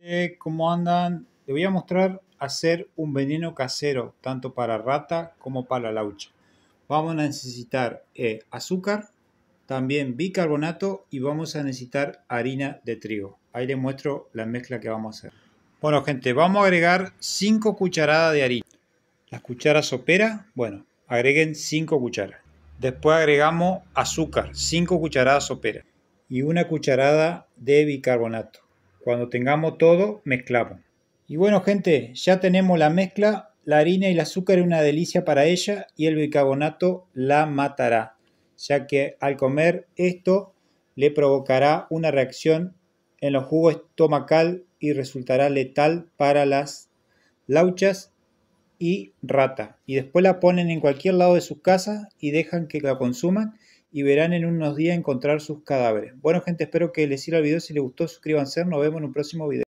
Eh, ¿Cómo andan? Les voy a mostrar hacer un veneno casero, tanto para rata como para laucha. Vamos a necesitar eh, azúcar, también bicarbonato y vamos a necesitar harina de trigo. Ahí les muestro la mezcla que vamos a hacer. Bueno gente, vamos a agregar 5 cucharadas de harina. Las cucharas sopera, bueno, agreguen 5 cucharas. Después agregamos azúcar, 5 cucharadas sopera. Y una cucharada de bicarbonato. Cuando tengamos todo, mezclamos. Y bueno, gente, ya tenemos la mezcla. La harina y el azúcar es una delicia para ella y el bicarbonato la matará, ya que al comer esto le provocará una reacción en los jugos estomacal y resultará letal para las lauchas y rata. Y después la ponen en cualquier lado de sus casas y dejan que la consuman y verán en unos días encontrar sus cadáveres. Bueno gente, espero que les sirva el video. Si les gustó, suscríbanse. Nos vemos en un próximo video.